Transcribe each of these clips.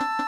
you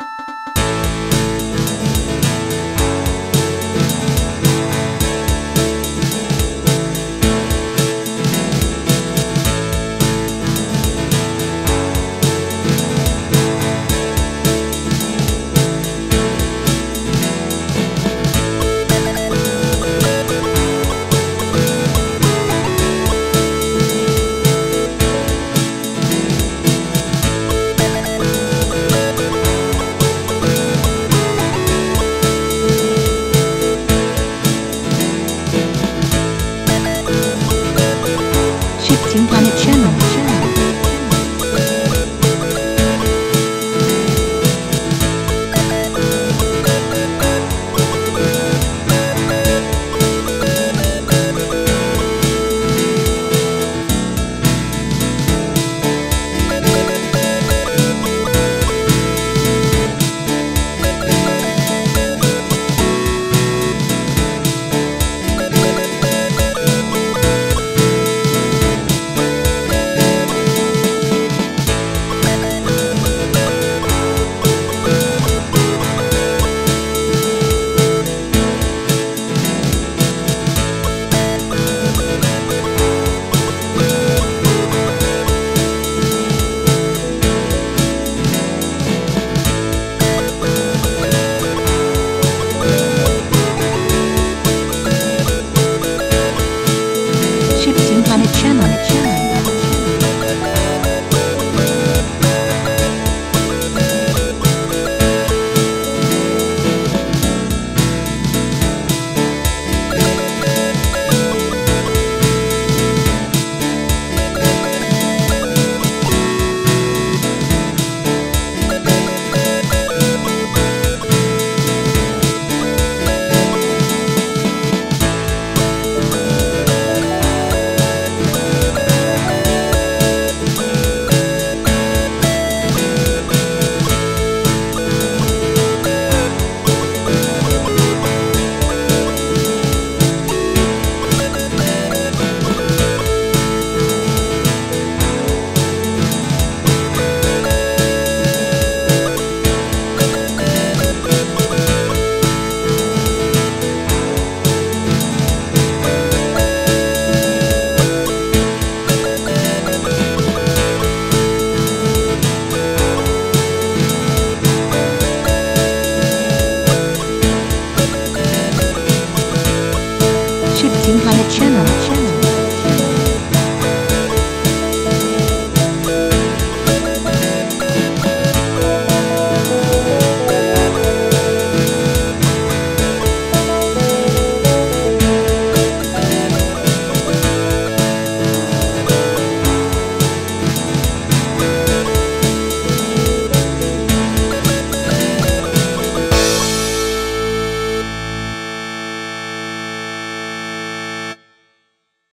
via channel. channel.